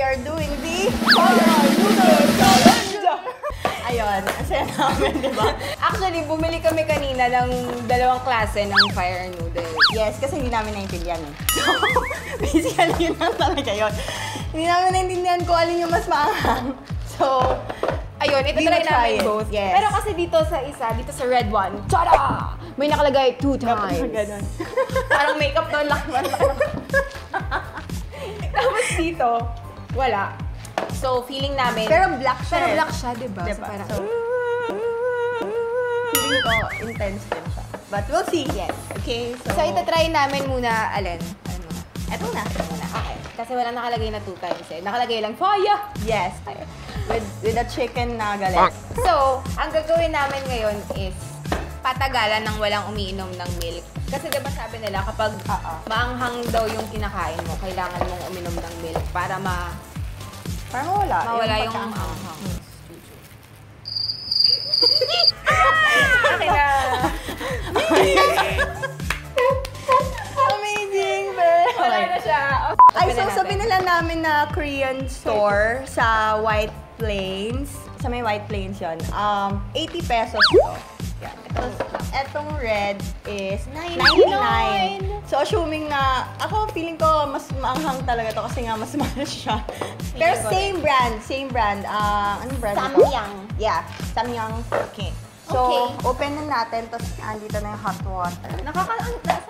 we are doing the Fire Noodle Challenge! Ayun, ang saya namin, di ba? Actually, bumili kami kanina ng dalawang klase ng fire noodle. Yes, kasi hindi namin naintindihan eh. So, basically, yun lang talaga yun. Hindi namin naintindihan kung alin yung mas maanghang. So, Ayun, ito try namin it. both. Yes. Pero kasi dito sa isa, dito sa red one, tada! May nakalagay two times. ganun. Parang makeup doon lang. Tapos dito, wala. So, feeling namin... Pero black siya Pero eh. black siya, di ba? Diba? So, parang... So, Feeling ko, intense din siya. But we'll see. Yes. Okay, so... So, ito try namin muna, alin? Ano muna? Eto na. Ito muna. Okay. Kasi wala nakalagay na two times eh. Nakalagay lang, fire! Yes. With, with a chicken na galit. So, ang gagawin namin ngayon is patagalan ng walang umiinom ng milk. Kasi diba sabi nila, kapag Oo. maanghang daw yung kinakain mo, kailangan mong uminom ng milk para ma Parang wala. mawala yung, pagkaanghang. anghang. Okay na. Amazing, pero... Wala na siya. Ay, Open so na sabi natin. nila namin na Korean store sa White Plains. Sa may White Plains yon. Um, 80 pesos to. Yan. Tapos, etong red is 99. 99. So, assuming na, ako feeling ko mas maanghang talaga to kasi nga mas mahal siya. Pero same brand, same brand. Ah, anong brand ito? Samyang. Yeah, Samyang Okay. So, Okay. open na natin, tapos andito na yung hot water. Nakaka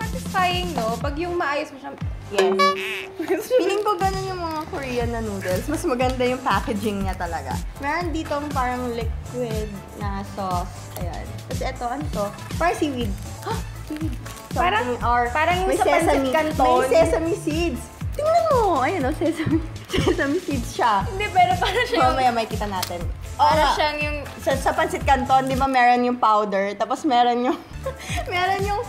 satisfying no pag yung maayos mo siya. Yes. Feeling ko ganun yung mga Korean na noodles. Mas maganda yung packaging niya talaga. Meron dito parang liquid na sauce. Ayan. Tapos ito, ano to? Parang seaweed. Seaweed. Parang- or parang yung sa pancit canton. May sesame seeds. Tingnan mo. Ayan o, sesame, sesame seeds siya. Hindi pero parang siya yung maya may kita natin. Para nga. siyang yung sa, sa pancit canton, di ba meron yung powder, tapos meron yung, meron yung,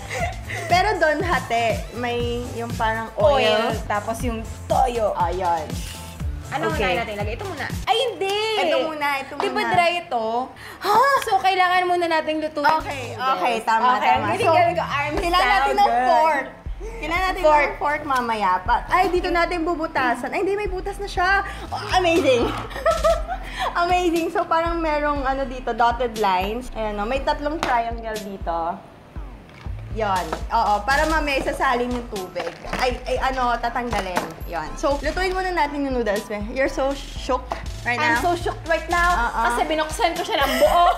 pero doon hati, may yung parang oil. oil, tapos yung toyo. Ayan. Ano Okay. okay. natin ilagay? Ito muna. Ay, hindi! Ito muna, ito Di ba muna. dry ito? Ha? So, kailangan muna nating lutuin. Okay, okay, tama, okay, tama. Galing ko arm kailangan natin ng fork. Kailangan natin Fork. ng fork mamaya. Pa ay, dito natin bubutasan. Ay, hindi, may butas na siya. Oh, amazing. amazing. So, parang merong ano dito, dotted lines. Ayan, no? may tatlong triangle dito. Yon. Oo, para mamaya isasalin yung tubig. Ay, ay ano, tatanggalin. Yon. So, lutuin muna natin yung noodles. eh. You're so shook right I'm now. so shocked right now Uh-uh. kasi binuksan ko siya ng buo.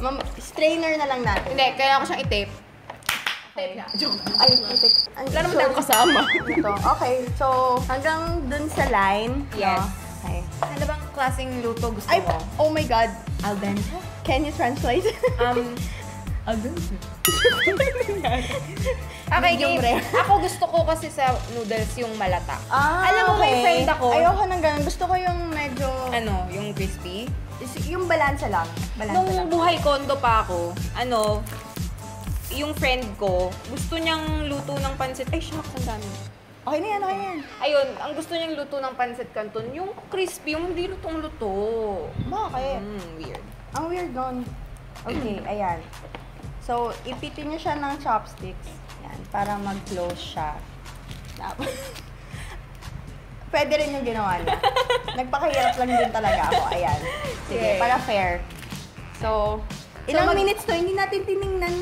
Mam- strainer na lang natin. hindi, kailangan ko siyang i-tape. Tape na. Ay. Ay, Wala naman tayong kasama. Ito. Okay, so hanggang dun sa line. Yes. no? Okay. Ano bang klaseng luto gusto Ay, mo? oh my God. Al dente? Can you translate? Um, al dente. Okay, game. Ako gusto ko kasi sa noodles yung malata. ah, Alam mo, may okay. friend ako. Ayoko ng ganun. Gusto ko yung medyo... Ano, yung crispy. is- Yung balansa lang. Balansa Nung lang. buhay kondo pa ako, ano, yung friend ko, gusto niyang luto ng pansit. Ay, shucks, ang dami. Okay na yan, okay na yan. Ayun, ang gusto niyang luto ng pansit canton, yung crispy, yung hindi lutong-luto. Bakit? Mm, weird. Ang weird nun. Okay, ayan. So, ipitin niyo siya ng chopsticks. Yan, para mag-close siya. Tapos, Pwede rin yung ginawa niya. Nagpakahirap lang din talaga ako. Ayan. Sige, Okay. para fair. So, ilang mag- minutes to? Hindi natin tiningnan,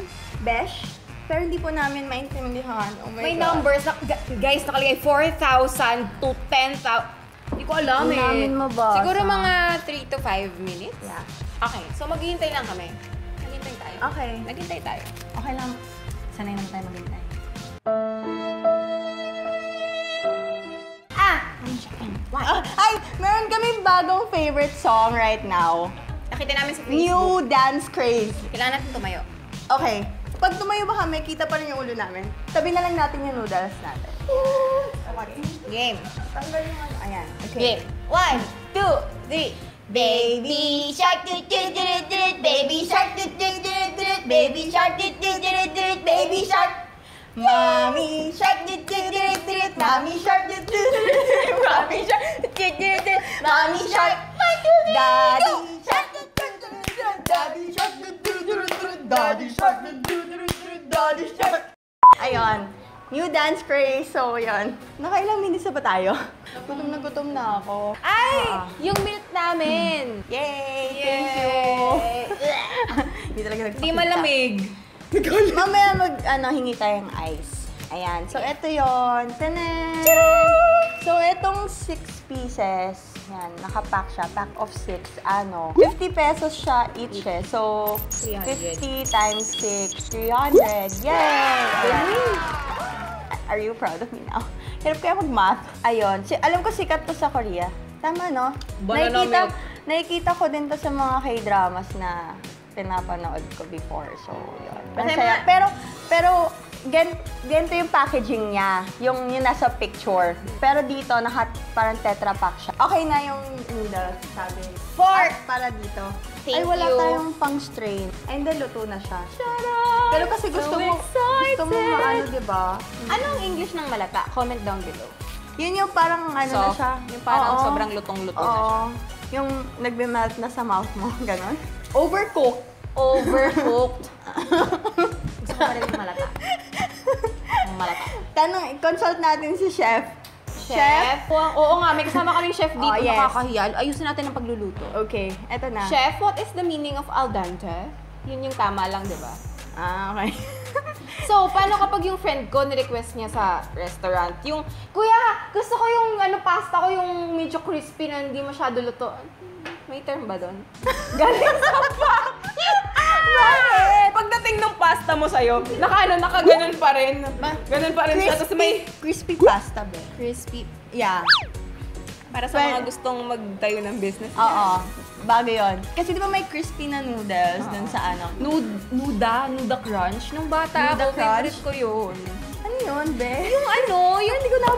Besh. Pero hindi po namin maintindihan. Oh my May God. numbers, na, guys, nakalagay 4,000 to 10,000. Hindi ko alam Hindi eh. namin mabasa. Siguro mga 3 to 5 minutes. Yeah. Okay, so maghihintay lang kami. Naghihintay tayo. Okay. Naghihintay tayo. Okay lang. Sanay naman tayo maghintay. Ah! Ah, ay, meron kami bagong favorite song right now. Nakita namin sa Facebook. New Dance Craze. Kailangan natin tumayo. Okay. Pag tumayo ba kami, kita pa rin yung ulo namin. Tabi na lang natin yung noodles natin. Okay. Game. Tanggal yung ano. Ayan. Okay. Game. One, two, three. Baby shark, do do do do do, baby shark, do do do do do, baby shark, do do do do do, baby shark. Mommy shark, do do do do do, mommy shark, do do do do, mommy shark, do do do do, mommy shark, daddy shark, do do do do, daddy shark, do do do do, daddy shark, do do do do, daddy shark. Ayun. New dance craze. So, yun. Nakailang minutes na ba tayo? Gutom na gutom na ako. Ay! Ah. Yung milk namin! Yay! Thank you! Hindi talaga nagpakita. Hindi malamig. Mamaya mag, ano, hingi tayong ice. Ayan. So, ito yon Tanan! So, itong 6 pieces, yan, nakapack siya. Pack of 6, ano, 50 pesos siya each eh. So, 300. 50 times 6, 300. Yay! Are you proud of me now? Hirap kaya mag-math. Ayun. Si, alam ko sikat to sa Korea. Tama, no? Banana nakikita, milk. nakikita ko din to sa mga K-dramas na pinapanood ko before. So, yun. Ang Kasi saya. ma- Pero, pero, gan, ganito yung packaging niya. Yung, yung nasa picture. Pero dito, naka, parang tetra pack siya. Okay na yung noodles, sabi. Fork! At para dito. Thank Ay, wala you. tayong pang strain. Ay, hindi, luto na siya. Shut up! Pero kasi gusto So mo, gusto mo excited! ano, di ba? Anong English ng malata? Comment down below. Yun yung parang ano na Soft. siya. Yung parang Oo. sobrang lutong-luto na siya. Yung nagbe-melt na sa mouth mo, ganon. Overcooked. Overcooked. Ko malata. Malata. Tanong, consult natin si chef. Chef? Oo, oo nga, may kasama kaming chef dito. Oh, yes. Nakakahiya. Ayusin natin ang pagluluto. Okay, eto na. Chef, what is the meaning of al dente? Yun yung tama lang, di ba? Ah, okay. So, paano kapag yung friend ko ni-request niya sa restaurant, yung, Kuya, gusto ko yung ano, pasta ko yung medyo crispy na hindi masyado luto. May term ba doon? Galing sa pa! Bakit? Pagdating ng pasta mo sa'yo, naka ano, naka ganun pa rin. Ganun pa rin siya. Tapos may crispy pasta ba? crispy. Yeah. Para sa Well- mga gustong magtayo ng business. Oo. Bago yun. Kasi di ba may crispy na noodles dun sa ano? Nud, nuda, nuda crunch. Nung bata Nuda ako, favorite crunch? ko yun. Ano yun, be? Yung ano, yung hindi ko na...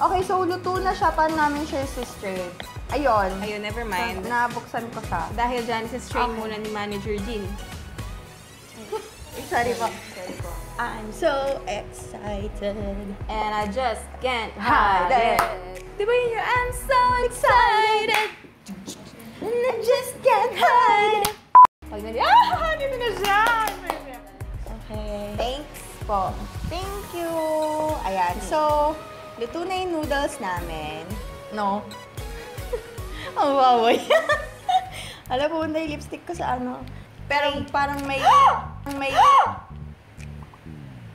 Okay, so luto na siya. Paano namin siya sister? Ayun. Ayun, never mind. Nabuksan ko siya. Dahil dyan, strain Okay. muna ni Manager Jean. Sorry po. Sorry po. I'm so excited. And I just can't hide it. Di ba yun I'm so excited. And I just can't hide it. Pag nali, ah, dito na siya. Okay. Thanks po. Thank you. Ayan. So, luto na yung noodles namin. No. Ang wawoy. Alam po, na yung lipstick ko sa ano. Pero parang may... may...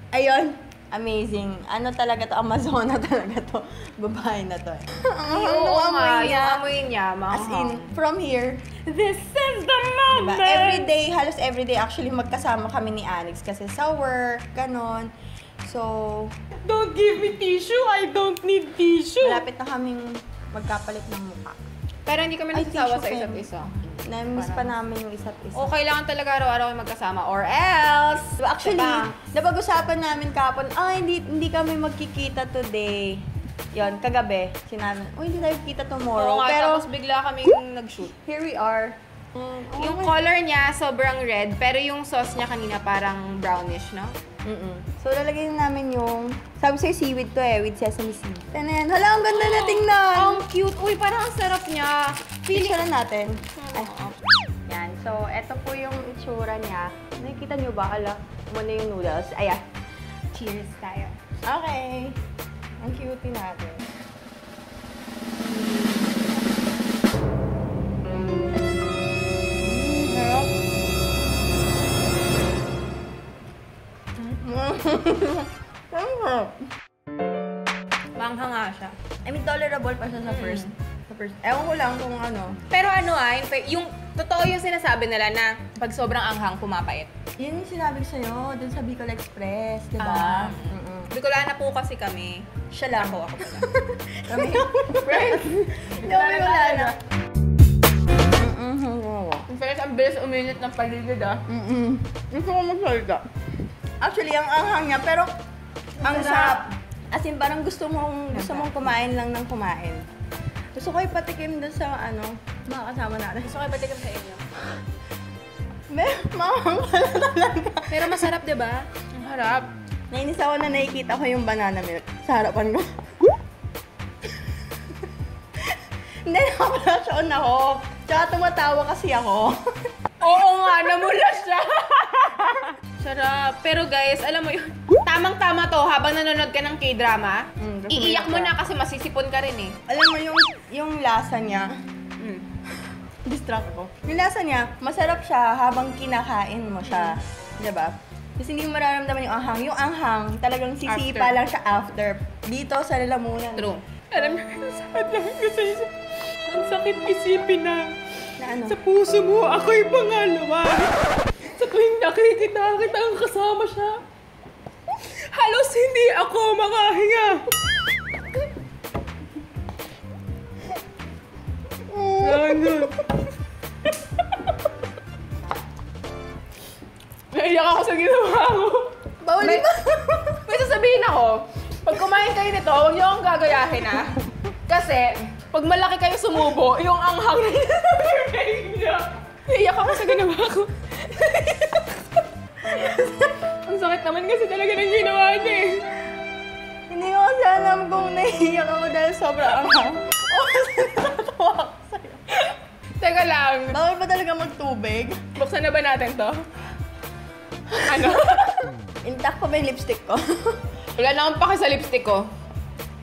Ayun. Amazing. Ano talaga to? Amazona talaga to. Babae na to. eh. Ang Oo amoy niya. amoy niya, As in, from here, This is the Diba? Every day, halos every day, actually magkasama kami ni Alex kasi sa work, ganon. So, Don't give me tissue, I don't need tissue. malapit na kaming magkapalit ng mukha. Pero hindi kami nagsasawa sa isa't isa. Na-miss pa namin yung isa't isa. O kailangan talaga araw-araw magkasama or else. Diba, actually, Diba? napag-usapan namin kapon, ah, hindi, hindi kami magkikita today. Yon, kagabi, sinabi, oh, hindi tayo kita tomorrow. Oo nga, Pero, tapos bigla kaming nag-shoot. here we are. Yung color niya, sobrang red, pero yung sauce niya kanina parang brownish, no? Mm-mm. So, lalagyan namin yung, sabi sa'yo seaweed to eh, with sesame seed. Tanan, hala, ang ganda na tingnan! Ang cute! Uy, parang ang sarap niya. Feeling... Picture natin. Ay. Yan. So, eto po yung itsura niya. Nakikita niyo ba? Ala, muna yung noodles. Ayan. Cheers tayo. Okay. Ang cute natin. Sarap. Mangha nga siya. I mean, tolerable pa siya sa first. Sa first. Ewan ko lang kung ano. Pero ano ah, yung totoo yung sinasabi nila na pag sobrang anghang, pumapait. Yun yung sinabi ko sa'yo, dun sa Bicol Express, di Ah. ba? Mm-mm. Bicolana po kasi kami. Siya lang. Ako, ako pala. Kami, friends. Kami wala na. In fact, ang bilis uminit ng paligid ah. Mm-mm. Gusto ko magsalita. Actually, ang anghang niya, pero ang sarap. As in, parang gusto mong, gusto mong kumain lang ng kumain. Gusto ko ipatikim doon sa, ano, mga kasama natin. Gusto ko ipatikim sa inyo. May, pala talaga. Pero masarap, di ba? Ang harap. Nainis ako na nakikita ko yung banana milk sa harapan ko. Hindi, naka-flash on ako. Tsaka tumatawa kasi ako. Oo nga, namula siya. Sarap. Pero guys, alam mo yun, tamang-tama to habang nanonood ka ng K-drama, Mm, iiyak mo na kasi masisipon ka rin eh. Alam mo yung, yung lasa niya, Mm. distract ko. Yung lasa niya, masarap siya habang kinakain mo siya. Di ba? Kasi hindi mo mararamdaman yung anghang. Yung anghang, talagang sisipa After. lang siya after. Dito sa lalamunan. True. Alam mo, sakit lang kasi ang sakit isipin na Na ano? sa puso mo, ako'y pangalawa. Nakikita kita ang kasama siya, halos hindi ako makahinga. Ano? Naiyak ako sa ginawa mo. Bawal May, ba? may sasabihin ako, pag kumain kayo nito, huwag niyo akong gagayahin ah. Kasi, pag malaki kayo sumubo, yung anghang na Naiyak. Naiyak ako sa ginawa ko. Ang sakit naman kasi talaga ng ginawa niya eh. Hindi ko kasi alam kung naiiyak ako dahil sobrang anghang. O kasi natatawa ako sa'yo. Teka lang, Bawal ba talaga magtubig? buksan na ba natin to? Ano? Intact ko ba yung lipstick ko? Wala na akong paki sa lipstick ko.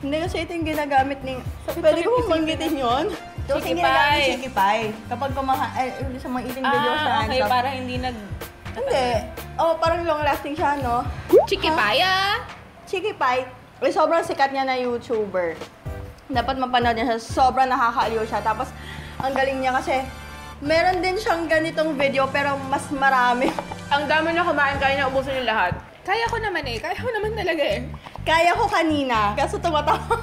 Hindi kasi ito yung ginagamit ni... Pwede ko bang banggitin yun? Ito yung ginagamit ni Chiki Pie. Kapag kumaha... Ay, sa mga eating videos Ah, okay, hands up. para hindi nag... Hindi. Oh, parang long lasting siya, no? Chiki paya! Chiki Pie, eh, sobrang sikat niya na YouTuber. Dapat mapanood niya siya. Sobrang nakakaaliw siya. Tapos, ang galing niya kasi, meron din siyang ganitong video pero mas marami. Ang dami na kumain, kaya na ubusin yung lahat. Kaya ko naman eh, kaya ko naman talaga eh. Kaya ko kanina, kaso tumatawa.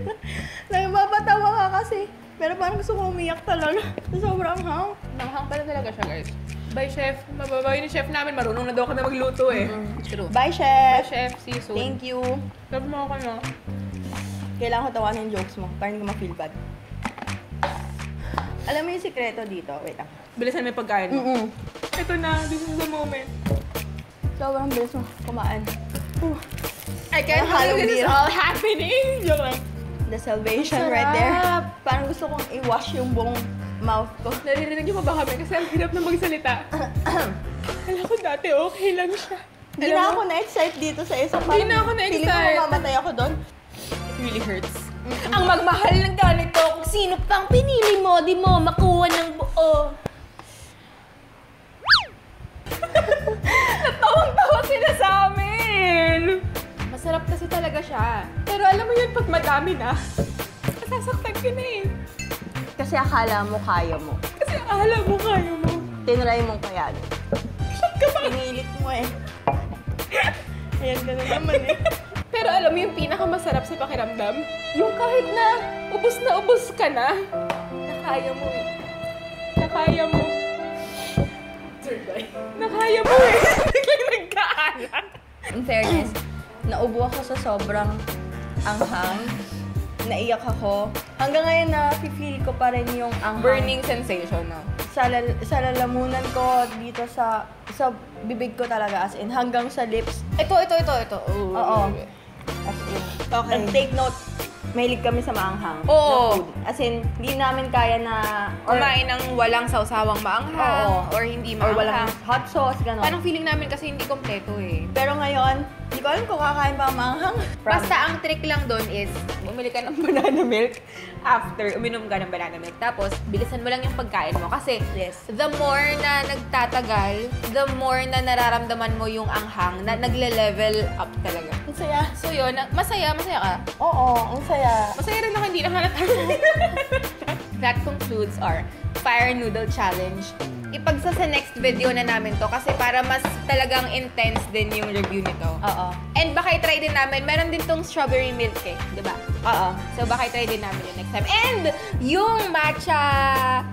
Nagpapatawa ka kasi. Pero parang gusto ko umiyak talaga. Sobrang hang. Nanghang pala talaga siya guys. Bye, chef. Mababay ni chef namin. Marunong na daw kami magluto eh. True. Bye, chef! Chef, see you soon. Thank you. Sabi mo ako no? Kailangan ko tawanan yung jokes mo para hindi ko ma-feel bad. Alam mo yung sikreto dito? Wait lang. Bilisan mo yung pagkain mo. Mm-mm. Ito na. This is the moment. Sobrang bilis mo kumaan. Uh, I can't believe this is all happening. Joke lang. the salvation right there. Parang gusto kong i-wash yung buong mouth ko. Naririnig niyo ba kami? Kasi ang hirap na magsalita. Kala ko dati okay lang siya. Hindi na ako na-excite dito sa isa. Hindi na ako Feeling na-excite. ko mamamatay ako doon. It really hurts. Ang magmahal ng ganito, kung sino pang pinili mo, di mo makuha ng buo. Natawang-tawa sila sa amin. Masarap kasi talaga siya. Pero alam mo yun, pag madami na, nasasaktan ka na eh. Kasi akala mo kaya mo. Kasi alam mo kaya mo. Tinry mong kayanin. Shot ka pa. Pinilit mo eh. Ayan na naman eh. Pero alam mo yung pinakamasarap sa pakiramdam? Yung kahit na ubos na ubos ka na, nakaya mo eh. Nakaya mo. Nakaya mo eh. Biglang nagkaanak. In fairness, naubo ako sa sobrang anghang. Naiyak ako. Hanggang ngayon na feel ko pa rin yung anghang. Burning sensation, no? Sa, lal- sa lalamunan ko, dito sa sa bibig ko talaga. As in, hanggang sa lips. Ito, ito, ito, ito. Oo. As in. Okay. And take note, mahilig kami sa maanghang. na Oo. food. As in, hindi namin kaya na... Kumain ng walang sawsawang maanghang Oo. or hindi Or walang maanghang. hot sauce, gano'n. Parang feeling namin kasi hindi kompleto eh. Pero ngayon, hindi ko alam kung kakain pa ang maanghang. Basta ang trick lang doon is, bumili ka ng banana milk after uminom ka ng banana milk. Tapos, bilisan mo lang yung pagkain mo. Kasi, Yes. the more na nagtatagal, the more na nararamdaman mo yung anghang, na nagle-level up talaga. Ang saya. So yun, na- masaya, masaya ka. Oo, ang saya. Masaya rin ako, hindi nakalata. That concludes our Fire Noodle Challenge. Ipagsa sa next video na namin to kasi para mas talagang intense din yung review nito. Oo. And baka i-try din namin, meron din tong strawberry milk eh, di ba? Oo. So baka i-try din namin yung next time. And yung matcha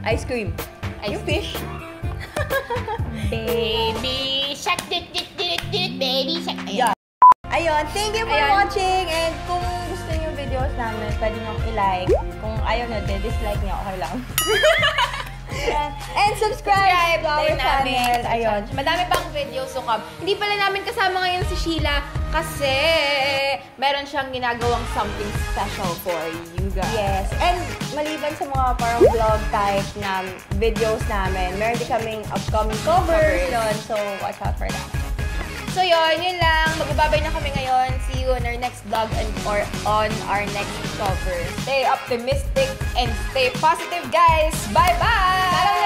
Ice cream. ice Yung fish. baby shark, dit, dit, dit, dit, baby shark. Yeah. Ayun, thank you for Ayan. watching. And kung gusto niyo videos namin, pwede nyo i-like. Kung ayaw nyo, dislike nyo, okay lang. And subscribe, to our channel. Ayun. Madami pang videos to come. Hindi pala namin kasama ngayon si Sheila kasi meron siyang ginagawang something special for you guys. Yes. And maliban sa mga parang vlog type na videos namin, meron din kaming upcoming covers doon. So, watch out for that. So yun, yun lang. Magbababay na kami ngayon. See you on our next vlog and or on our next cover. Stay optimistic and stay positive, guys. Bye-bye!